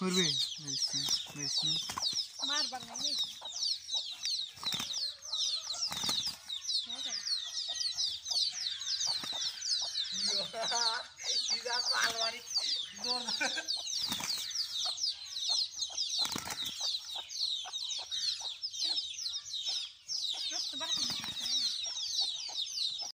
Kurve. Nice, nice, nice. Maar bang ini. Tidak kalwari. Gol. Terus tebar.